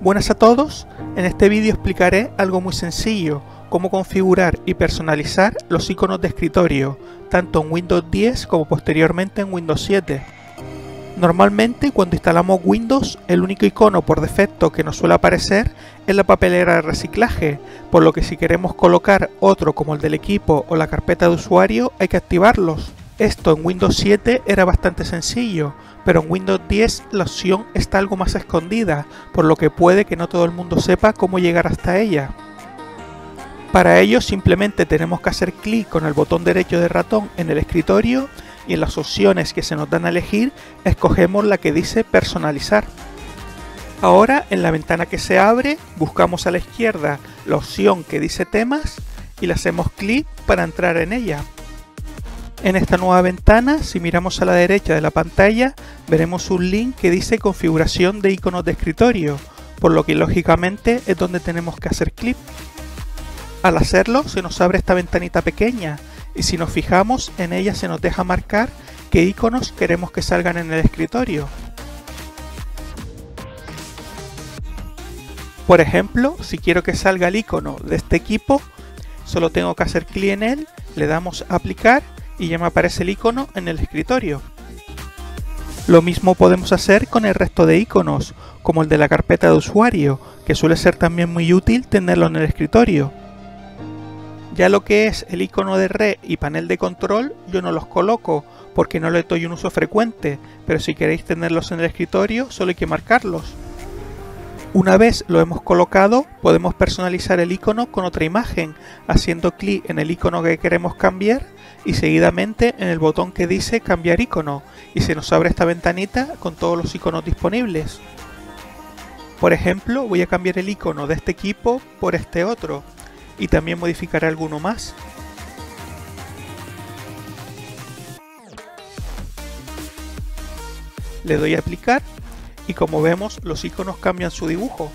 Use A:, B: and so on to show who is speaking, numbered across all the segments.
A: Buenas a todos, en este vídeo explicaré algo muy sencillo, cómo configurar y personalizar los iconos de escritorio, tanto en Windows 10 como posteriormente en Windows 7. Normalmente cuando instalamos Windows, el único icono por defecto que nos suele aparecer es la papelera de reciclaje, por lo que si queremos colocar otro como el del equipo o la carpeta de usuario hay que activarlos. Esto en Windows 7 era bastante sencillo, pero en Windows 10 la opción está algo más escondida, por lo que puede que no todo el mundo sepa cómo llegar hasta ella. Para ello simplemente tenemos que hacer clic con el botón derecho de ratón en el escritorio y en las opciones que se nos dan a elegir escogemos la que dice personalizar. Ahora en la ventana que se abre buscamos a la izquierda la opción que dice temas y le hacemos clic para entrar en ella. En esta nueva ventana, si miramos a la derecha de la pantalla, veremos un link que dice configuración de iconos de escritorio, por lo que lógicamente es donde tenemos que hacer clic. Al hacerlo se nos abre esta ventanita pequeña y si nos fijamos en ella se nos deja marcar qué iconos queremos que salgan en el escritorio. Por ejemplo, si quiero que salga el icono de este equipo, solo tengo que hacer clic en él, le damos a aplicar y ya me aparece el icono en el escritorio. Lo mismo podemos hacer con el resto de iconos, como el de la carpeta de usuario, que suele ser también muy útil tenerlo en el escritorio. Ya lo que es el icono de red y panel de control, yo no los coloco porque no le doy un uso frecuente, pero si queréis tenerlos en el escritorio, solo hay que marcarlos. Una vez lo hemos colocado, podemos personalizar el icono con otra imagen, haciendo clic en el icono que queremos cambiar y seguidamente en el botón que dice cambiar icono y se nos abre esta ventanita con todos los iconos disponibles. Por ejemplo, voy a cambiar el icono de este equipo por este otro y también modificaré alguno más. Le doy a aplicar y como vemos los iconos cambian su dibujo.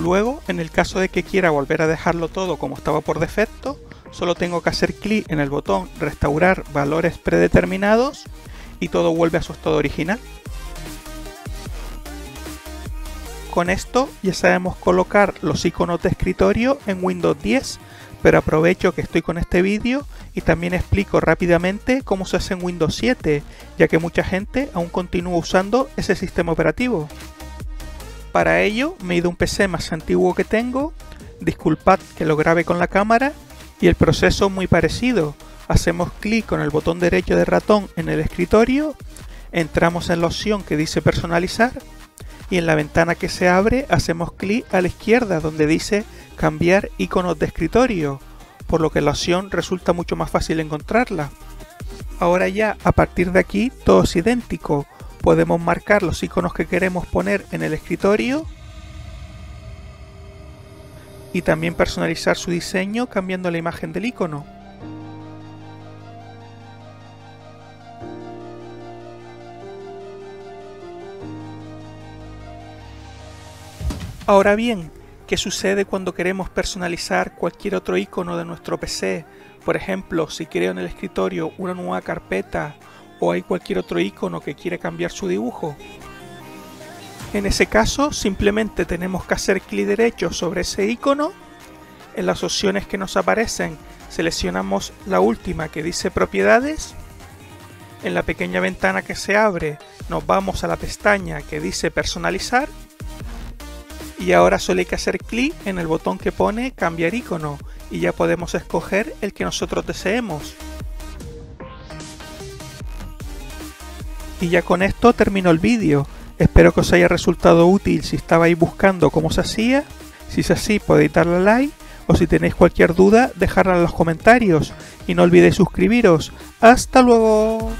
A: Luego, en el caso de que quiera volver a dejarlo todo como estaba por defecto, solo tengo que hacer clic en el botón restaurar valores predeterminados y todo vuelve a su estado original. Con esto ya sabemos colocar los iconos de escritorio en Windows 10, pero aprovecho que estoy con este vídeo y también explico rápidamente cómo se hace en Windows 7, ya que mucha gente aún continúa usando ese sistema operativo. Para ello me he ido a un PC más antiguo que tengo, disculpad que lo grabe con la cámara, y el proceso es muy parecido. Hacemos clic con el botón derecho de ratón en el escritorio, entramos en la opción que dice personalizar, y en la ventana que se abre hacemos clic a la izquierda donde dice cambiar iconos de escritorio por lo que la opción resulta mucho más fácil encontrarla. Ahora ya, a partir de aquí, todo es idéntico. Podemos marcar los iconos que queremos poner en el escritorio y también personalizar su diseño cambiando la imagen del icono. Ahora bien, ¿Qué sucede cuando queremos personalizar cualquier otro icono de nuestro PC? Por ejemplo, si creo en el escritorio una nueva carpeta o hay cualquier otro icono que quiere cambiar su dibujo. En ese caso, simplemente tenemos que hacer clic derecho sobre ese icono. En las opciones que nos aparecen, seleccionamos la última que dice propiedades. En la pequeña ventana que se abre, nos vamos a la pestaña que dice personalizar y ahora solo hay que hacer clic en el botón que pone cambiar icono y ya podemos escoger el que nosotros deseemos. Y ya con esto termino el vídeo. Espero que os haya resultado útil si estabais buscando cómo se hacía. Si es así podéis darle a like o si tenéis cualquier duda dejadla en los comentarios y no olvidéis suscribiros. ¡Hasta luego!